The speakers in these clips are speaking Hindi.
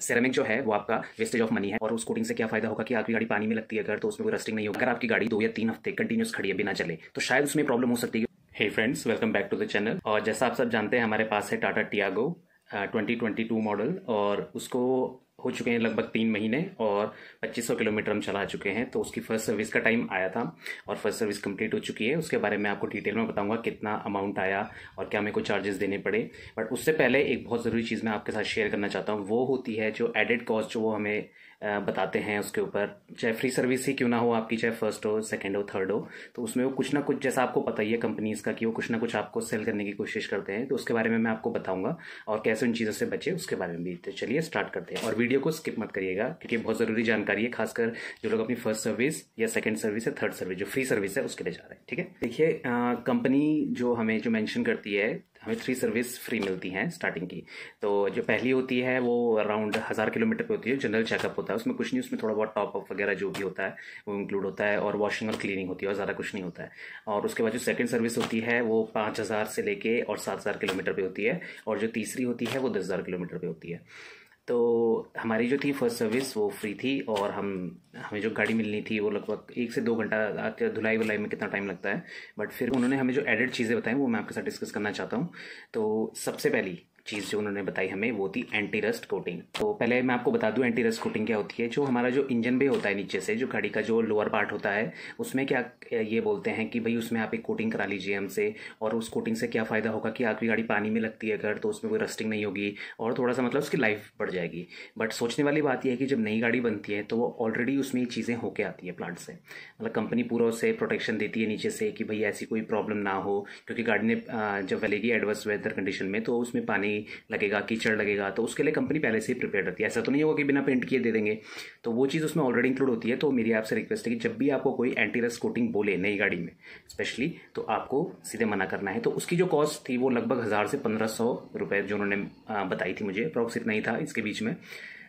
सेरेमिक जो है, वो आपका वेस्टेज ऑफ़ मनी है और उस कोटिंग से क्या फ़ायदा होगा कि आपकी गाड़ी पानी में लगती है अगर तो उसमें कोई रस्टिंग नहीं होगा। अगर आपकी गाड़ी दो या तीन हफ़्ते कंटिन्यूस खड़ी है, बिना चले तो शायद उसमें प्रॉब्लम हो सकती है। Hey friends welcome back to the channel और जैसा आप सब जानते हैं, हमारे पास है Tata Tiago twenty twenty two model और उसको हो चुके हैं लगभग तीन महीने और 2500 किलोमीटर हम चला चुके हैं। तो उसकी फ़र्स्ट सर्विस का टाइम आया था और फ़र्स्ट सर्विस कंप्लीट हो चुकी है। उसके बारे में आपको डिटेल में बताऊँगा कितना अमाउंट आया और क्या मेरे को चार्जेस देने पड़े। बट उससे पहले एक बहुत ज़रूरी चीज़ मैं आपके साथ शेयर करना चाहता हूँ। वो होती है जो एडिड कॉस्ट जो वो हमें बताते हैं उसके ऊपर। चाहे फ्री सर्विस ही क्यों ना हो आपकी, चाहे फ़र्स्ट हो सेकंड हो थर्ड हो तो उसमें वो कुछ ना कुछ, जैसा आपको पता ही है कंपनीज़ का कि वो कुछ ना कुछ आपको सेल करने की कोशिश करते हैं तो उसके बारे में मैं आपको बताऊँगा और कैसे उन चीज़ों से बचे, उसके बारे में भी। तो चलिए स्टार्ट करते हैं। और वीडियो को स्किप मत करिएगा, क्योंकि बहुत ज़रूरी जानकारी है, खासकर जो लोग अपनी फ़र्स्ट सर्विस या सेकेंड सर्विस या थर्ड सर्विस जो फ्री सर्विस है, उसके लिए जा रहे हैं। ठीक है? देखिए कंपनी जो हमें, जो मैंशन करती है हमें थ्री सर्विस फ्री मिलती हैं स्टार्टिंग की। तो जो पहली होती है, वो अराउंड हज़ार किलोमीटर पे होती है जनरल चेकअप होता है। उसमें कुछ नहीं, उसमें थोड़ा बहुत टॉप अप वगैरह जो भी होता है, वो इंक्लूड होता है और वॉशिंग और क्लीनिंग होती है और ज़्यादा कुछ नहीं होता है। और उसके बाद जो सेकेंड सर्विस होती है, वो पाँच हज़ार से लेके और सात हज़ार किलोमीटर पर होती है। और जो तीसरी होती है, वो दस हज़ार किलोमीटर पर होती है। तो हमारी जो थी फ़र्स्ट सर्विस वो फ्री थी और हम, हमें जो गाड़ी मिलनी थी वो लगभग एक से दो घंटा धुलाई वुलाई में कितना टाइम लगता है। बट फिर उन्होंने हमें जो एडिड चीज़ें बताई वो मैं आपके साथ डिस्कस करना चाहता हूँ। तो सबसे पहली चीज़ जो उन्होंने बताई हमें, वो थी एंटी रस्ट कोटिंग तो पहले मैं आपको बता दूँ एंटी रस्ट कोटिंग क्या होती है? जो हमारा जो इंजन बे होता है नीचे से, जो गाड़ी का जो लोअर पार्ट होता है, उसमें क्या, ये बोलते हैं कि भाई उसमें आप एक कोटिंग करा लीजिए हमसे, और उस कोटिंग से क्या फ़ायदा होगा कि आपकी गाड़ी पानी में लगती है अगर तो उसमें कोई रस्टिंग नहीं होगी, और थोड़ा सा मतलब उसकी लाइफ बढ़ जाएगी। बट सोचने वाली बात यह है कि जब नई गाड़ी बनती है तो वो ऑलरेडी उसमें ये चीज़ें होके आती है प्लांट से। मतलब कंपनी पूरा उसे प्रोटेक्शन देती है नीचे से कि भाई ऐसी कोई प्रॉब्लम ना हो, क्योंकि गाड़ी ने जब वलेगी एडवर्स वेदर कंडीशन में तो उसमें पानी लगेगा, कीचड़ लगेगा तो उसके लिए कंपनी पहले से ही प्रिपेयर रहती है। ऐसा तो नहीं होगा कि बिना पेंट किए दे देंगे। तो वो चीज़ उसमें ऑलरेडी इंक्लूड होती है तो मेरी आपसे रिक्वेस्ट है कि जब भी आपको कोई एंटी रस कोटिंग बोले नई गाड़ी में स्पेशली तो आपको सीधे मना करना है। तो उसकी जो कॉस्ट थी, वो लगभग हज़ार से पंद्रह सौ रुपये जो उन्होंने बताई थी मुझे अप्रॉक्स इतना ही था इसके बीच में।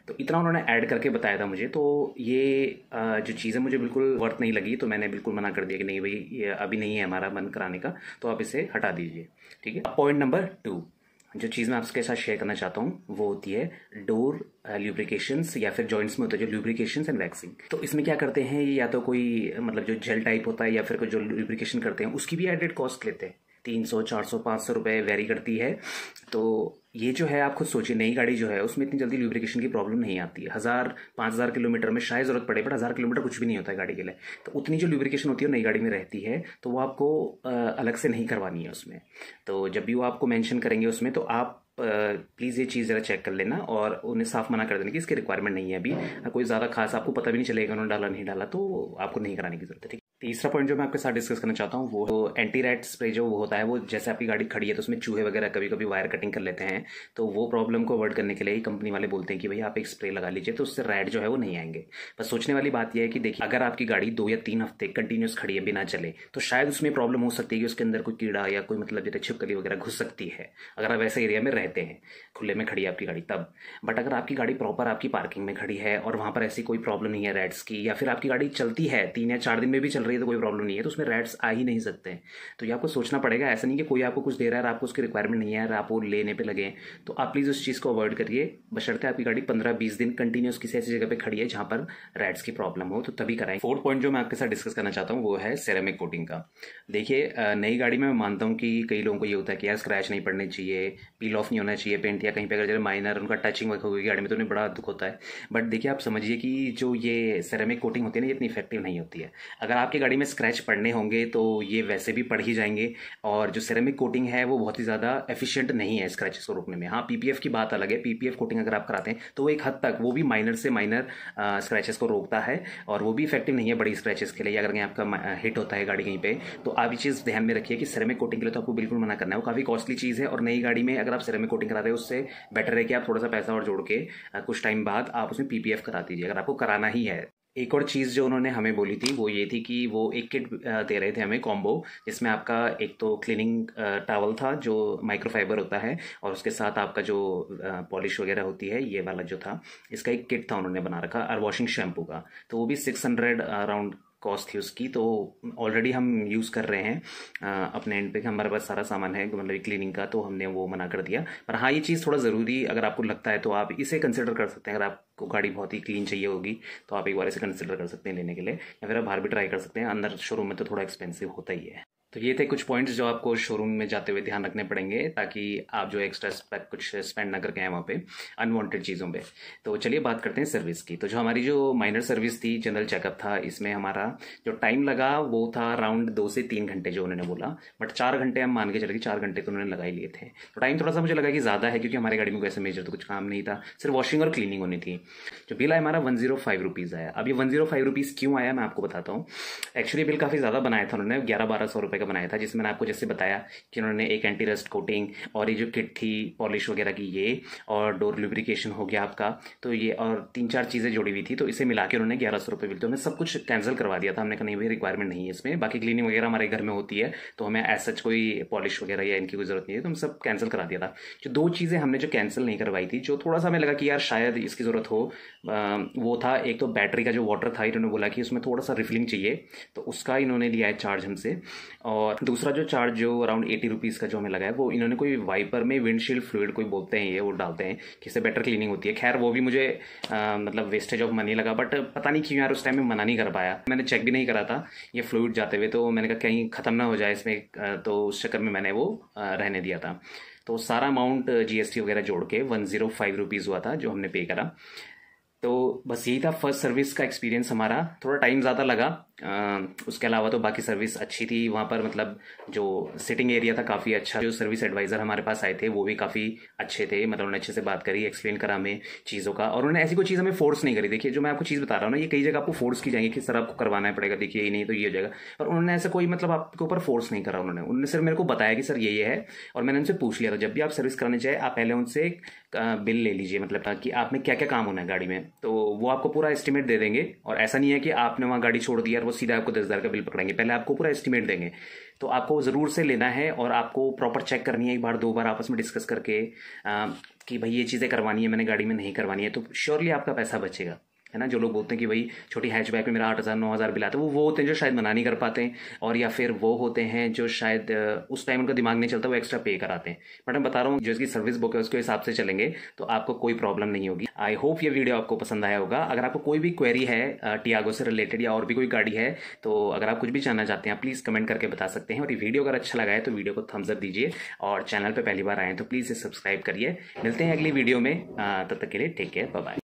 तो इतना उन्होंने ऐड करके बताया था मुझे। तो ये जो चीज़ें मुझे बिल्कुल वर्थ नहीं लगी तो मैंने बिल्कुल मना कर दिया कि नहीं भाई, ये अभी नहीं है हमारा, बंद कराने का तो आप इसे हटा दीजिए। ठीक है? पॉइंट नंबर टू जो चीज़ मैं आपके साथ शेयर करना चाहता हूँ, वो होती है डोर ल्यूब्रिकेशन या फिर जॉइंट्स में होते हैं जो ल्यूब्रिकेशन एंड वैक्सिंग तो इसमें क्या करते हैं, या तो कोई मतलब जो जेल टाइप होता है या फिर जो ल्यूब्रिकेशन करते हैं, उसकी भी एडेड कॉस्ट लेते हैं। तीन सौ, चार सौ, पाँच सौ रुपये वेरी करती है। तो ये जो है, आप खुद सोचिए, नई गाड़ी जो है, उसमें इतनी जल्दी ल्यूब्रिकेशन की प्रॉब्लम नहीं आती है। हज़ार, पाँच हज़ार किलोमीटर में शायद ज़रूरत पड़े बट हज़ार किलोमीटर कुछ भी नहीं होता है गाड़ी के लिए। तो उतनी जो ल्यूब्रिकेशन होती है नई गाड़ी में रहती है तो वो आपको अलग से नहीं करवानी है उसमें। तो जब भी वो आपको मैंशन करेंगे उसमें तो आप प्लीज़ ये चीज़ ज़रा चेक कर लेना और उन्हें साफ़ मना कर देना कि इसकी रिक्वायरमेंट नहीं है अभी। कोई ज़्यादा खास आपको पता भी नहीं चलेगा, उन्होंने डाला, नहीं डाला तो आपको नहीं कराने की ज़रूरत है, ठीक तीसरा पॉइंट जो मैं आपके साथ डिस्कस करना चाहता हूँ, वो एंटी रैट स्प्रे जो होता है, वो जैसे आपकी गाड़ी खड़ी है तो उसमें चूहे वगैरह कभी कभी वायर कटिंग कर लेते हैं तो वो प्रॉब्लम को अवॉइड करने के लिए कंपनी वाले बोलते हैं कि भाई आप एक स्प्रे लगा लीजिए तो उससे रैट जो है वो नहीं आएँगे। बस सोचने वाली बात यह है कि देखिए, अगर आपकी गाड़ी दो या तीन हफ़्ते कंटिन्यूस खड़ी है, बिना चले तो शायद उसमें प्रॉब्लम हो सकती है कि उसके अंदर कोई कीड़ा या कोई मतलब जैसे छिपकली वगैरह घुस सकती है, अगर आप ऐसे एरिया में रहते हैं, खुले में खड़ी है आपकी गाड़ी तब। बट अगर आपकी गाड़ी प्रॉपर आपकी पार्किंग में खड़ी है, और वहाँ पर ऐसी कोई प्रॉब्लम नहीं है रैट्स की, या फिर आपकी गाड़ी चलती है, तीन या चार दिन में भी चल रही है तो कोई प्रॉब्लम नहीं है तो उसमें रैट्स आ ही नहीं सकते हैं। तो ये आपको सोचना पड़ेगा, ऐसा नहीं कि कोई आपको कुछ दे रहा है, आपको उसकी रिक्वायरमेंट नहीं है आप वो लेने पे लगे तो आप प्लीज़ उस चीज़ को अवॉइड करिए। बशर्ते आपकी गाड़ी पंद्रह बीस दिन कंटिन्यूस किसी ऐसी जगह पे खड़ी है, जहाँ पर रैट्स की प्रॉब्लम हो तो तभी कराएँ। फोर्थ पॉइंट जो मैं आपके साथ डिस्कस करना चाहता हूँ, वो है सेरेमिक कोटिंग का। देखिए नई गाड़ी में मैं मानता हूँ कि कई लोगों को ये होता है कि यार स्क्रैच नहीं पड़ने चाहिए पील ऑफ़ नहीं होना चाहिए पेंट या कहीं पर अगर माइनर उनका टचिंग वर्क होगी गाड़ी में तो उन्हें बड़ा दुख होता है। बट देखिए, आप समझिए कि जो ये सेरेमिक कोटिंग होती है ना, ये इतनी इफ़ेक्टिव नहीं होती है। अगर आपकी गाड़ी में स्क्रैच पड़ने होंगे तो ये वैसे भी पढ़ ही जाएँगे। और जो सेरेमिक कोटिंग है, वो बहुत ही ज़्यादा एफिशिएंट नहीं है स्क्रैचेस को रोकने में। हाँ पीपीएफ की बात अलग है। पीपीएफ कोटिंग अगर आप कराते हैं तो वो एक हद तक, वो भी माइनर से माइनर स्क्रैचेस को रोकता है और वो भी इफ़ेक्टिव नहीं है बड़ी स्क्रैचेस के लिए। अगर कहीं आपका हिट होता है गाड़ी कहीं पर तो आप ये चीज़ ध्यान में रखिए कि सेरेमिक कोटिंग के लिए तो आपको बिल्कुल मना करना है। वो काफ़ी कॉस्टली चीज़ है और नई गाड़ी में अगर आप सेरेमिक कोटिंग कराते हैं, उससे बेटर है कि आप थोड़ा सा पैसा और जोड़ के कुछ टाइम बाद आप उसमें पीपीएफ करा दीजिए। अगर आपको कराना ही है एक और चीज़ जो उन्होंने हमें बोली थी, वो ये थी कि वो एक किट दे रहे थे हमें कॉम्बो, जिसमें आपका एक तो क्लीनिंग टावल था जो माइक्रोफाइबर होता है और उसके साथ आपका जो पॉलिश वगैरह होती है, ये वाला जो था, इसका एक किट था उन्होंने बना रखा, और वॉशिंग शैम्पू का। तो वो भी सिक्स हंड्रेड अराउंड कॉस्ट थी उसकी तो ऑलरेडी हम यूज़ कर रहे हैं। आ, अपने एंड पे हमारे पास सारा सामान है मतलब क्लीनिंग का तो हमने वो मना कर दिया। पर हाँ ये चीज़ थोड़ा ज़रूरी अगर आपको लगता है तो आप इसे कंसिडर कर सकते हैं। अगर आपको गाड़ी बहुत ही क्लीन चाहिए होगी तो आप एक बार इसे कंसिडर कर सकते हैं लेने के लिए। या फिर आप बाहर भी ट्राई कर सकते हैं अंदर शोरूम में तो थोड़ा एक्सपेंसिव होता ही है। तो ये थे कुछ पॉइंट्स जो आपको शोरूम में जाते हुए ध्यान रखने पड़ेंगे, ताकि आप जो एक्स्ट्रा कुछ स्पेंड ना करके आए वहाँ पे अनवांटेड चीज़ों पे। तो चलिए बात करते हैं सर्विस की। तो जो हमारी जो माइनर सर्विस थी जनरल चेकअप था, इसमें हमारा जो टाइम लगा वो था अराउंड दो से तीन घंटे, जो उन्होंने बोला। बट चार घंटे हम मान के चले कि चार घंटे तो उन्होंने लगा ही लिए थे। तो टाइम थोड़ा सा मुझे लगा कि ज़्यादा है, क्योंकि हमारी गाड़ी में वैसे मेजर तो कुछ काम नहीं था। सिर्फ़ वॉशिंग और क्लीनिंग होनी थी। जो बिल आया हमारा वन ज़ीरो फाइव रुपीज़ आया। अब ये वन ज़ीरो फाइव रुपीज़ क्यों आया, मैं आपको बताता हूँ। एक्चुअली बिल काफ़ी ज़्यादा बनाया था उन्होंने। ग्यारह बारह सौ रुपये का बनाया था जिसमें मैंने आपको जैसे बताया कि उन्होंने एक एंटी रस्ट कोटिंग और ये जो किट थी पॉलिश वगैरह की, ये और डोर लुब्रिकेशन हो गया आपका तो ये और तीन चार चीज़ें जुड़ी हुई थी तो इसे मिला के उन्होंने ग्यारह सौ रुपये बिल तो हमें सब कुछ कैंसिल करवा दिया था, हमने कहा नहीं भाई रिक्वायरमेंट नहीं है इसमें, बाकी क्लीनिंग वगैरह हमारे घर में होती है तो हमें ऐसा कोई पॉलिश वगैरह या इनकी कोई ज़रूरत नहीं है तो हम सब कैंसिल करा दिया था। जो दो चीज़ें हमने जो कैंसिल नहीं करवाई थी, जो थोड़ा सा हमें लगा कि यार शायद इसकी ज़रूरत हो वो था, एक तो बैटरी का जो वाटर था, इन्होंने बोला कि उसमें थोड़ा सा रिफिलिंग चाहिए तो उसका इन्होंने लिया है चार्ज हमसे और दूसरा जो चार्ज जो अराउंड एटी रुपीज़ का जो हमें लगा है वो इन्होंने कोई वाइपर में विंडशील्ड फ्लूड कोई बोलते हैं ये वो डालते हैं कि इससे बेटर क्लीनिंग होती है। खैर वो भी मुझे आ, मतलब वेस्टेज ऑफ़ मनी लगा बट पता नहीं क्यों यार उस टाइम में मना नहीं कर पाया। मैंने चेक भी नहीं करा था ये फ्लूड जाते हुए तो मैंने कहा कहीं ख़त्म ना हो जाए इसमें तो उस चक्कर में मैंने वो रहने दिया था। तो सारा अमाउंट जीएसटी वगैरह जोड़ के वन ज़ीरो फाइव रुपीज़ हुआ था जो हमने पे करा। तो बस यही था फ़र्स्ट सर्विस का एक्सपीरियंस हमारा। थोड़ा टाइम ज़्यादा लगा। आ, उसके अलावा तो बाकी सर्विस अच्छी थी। वहाँ पर मतलब जो सिटिंग एरिया था काफ़ी अच्छा। जो सर्विस एडवाइज़र हमारे पास आए थे वो भी काफ़ी अच्छे थे। मतलब उन्होंने अच्छे से बात करी एक्सप्लेन करा हमें चीज़ों का। और उन्होंने ऐसी कोई चीज़ हमें फोर्स नहीं करी। देखिए जो मैं आपको चीज़ बता रहा हूँ ना ये कई जगह आपको फोर्स की जाएँगे कि सर आपको करवाना पड़ेगा। देखिए ये नहीं तो ये हो जाएगा। और उन्होंने ऐसा कोई मतलब आपके ऊपर फोर्स नहीं करा उन्होंने। उन्होंने सिर्फ़ मेरे को बताया कि सर ये ये है और मैंने उनसे पूछ लिया था जब भी आप सर्विस कराने जाए आप पहले उनसे बिल ले लीजिए। मतलब कि आप में क्या क्या काम होना है गाड़ी में। तो वो आपको पूरा एस्टिमेट दे देंगे। और ऐसा नहीं है कि आपने वहाँ गाड़ी छोड़ दी और वो सीधा आपको दस हज़ार का बिल पकड़ेंगे। पहले आपको पूरा एस्टिमेट देंगे। तो आपको ज़रूर से लेना है और आपको प्रॉपर चेक करनी है एक बार दो बार आपस में डिस्कस करके आ, कि भाई ये चीज़ें करवानी है मैंने गाड़ी में नहीं करवानी है तो श्योरली आपका पैसा बचेगा। है ना, जो लोग बोलते हैं कि भाई, छोटी हैचबैक में मेरा आठ हज़ार, नौ हज़ार बिल आता है, वो वो होते हैं जो शायद मना नहीं कर पाते हैं, और या फिर वो होते हैं जो शायद उस टाइम उनका दिमाग नहीं चलता, वो एक्स्ट्रा पे कराते हैं। बट मैं बता रहा हूँ, जो इसकी सर्विस बुक है, उसके हिसाब से चलेंगे तो आपको कोई प्रॉब्लम नहीं होगी। आई होप ये वीडियो आपको पसंद आया होगा। अगर आपको कोई भी क्वेरी है टियागो से रिलेटेड या और भी कोई गाड़ी है तो अगर आप कुछ भी जानना चाहते हैं प्लीज़ कमेंट करके बता सकते हैं, और ये वीडियो अगर अच्छा लगा है तो वीडियो को थम्सअप दीजिए, और चैनल पर पहली बार आए तो प्लीज़ इसे सब्सक्राइब करिए। मिलते हैं अगली वीडियो में। तब तक के लिए टेक केयर बाय